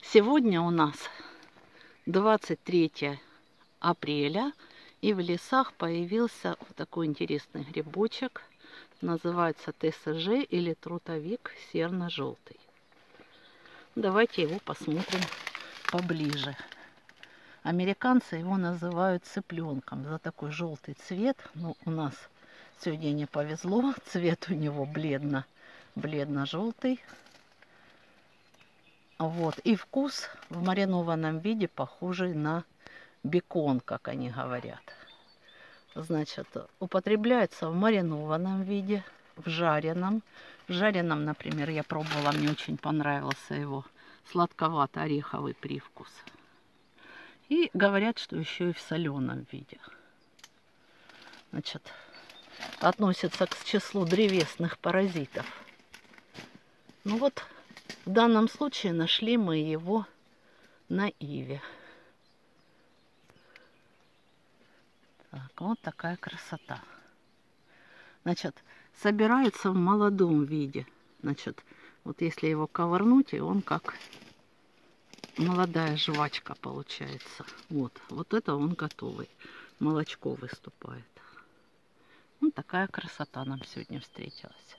Сегодня у нас 23 апреля, и в лесах появился вот такой интересный грибочек. Называется ТСЖ или трутовик серно-желтый. Давайте его посмотрим поближе. Американцы его называют цыпленком за такой желтый цвет. Ну, у нас сегодня не повезло. Цвет у него бледно, бледно-желтый. Вот. И вкус в маринованном виде похожий на бекон, как они говорят. Значит, употребляется в маринованном виде, в жареном. В жареном, например, я пробовала, мне очень понравился его сладковато-ореховый привкус. И говорят, что еще и в соленом виде. Значит, относится к числу древесных паразитов. Ну вот, в данном случае нашли мы его на Иве. Так, вот такая красота. Значит, собирается в молодом виде. Значит, вот если его ковырнуть, и он как молодая жвачка получается. Вот, вот это он готовый. Молочко выступает. Вот такая красота нам сегодня встретилась.